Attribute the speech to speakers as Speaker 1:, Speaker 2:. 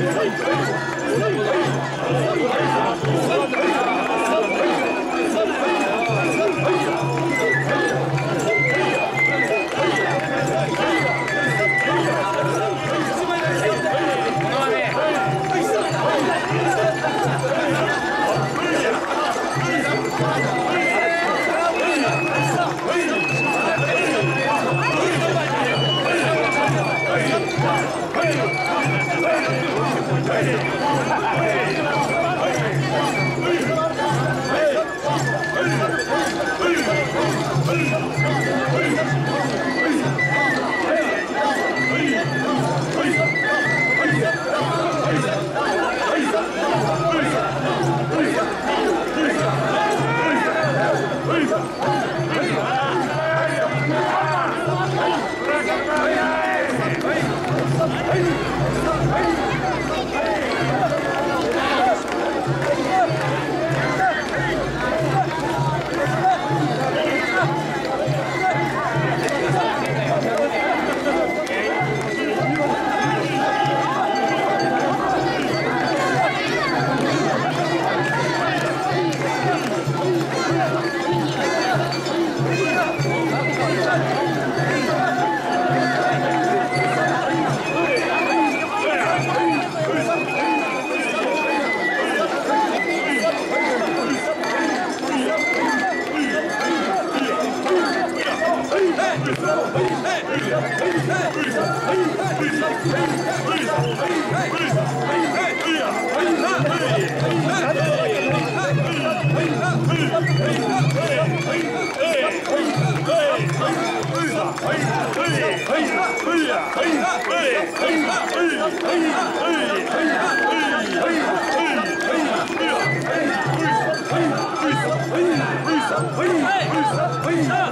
Speaker 1: Thank you.
Speaker 2: Hey!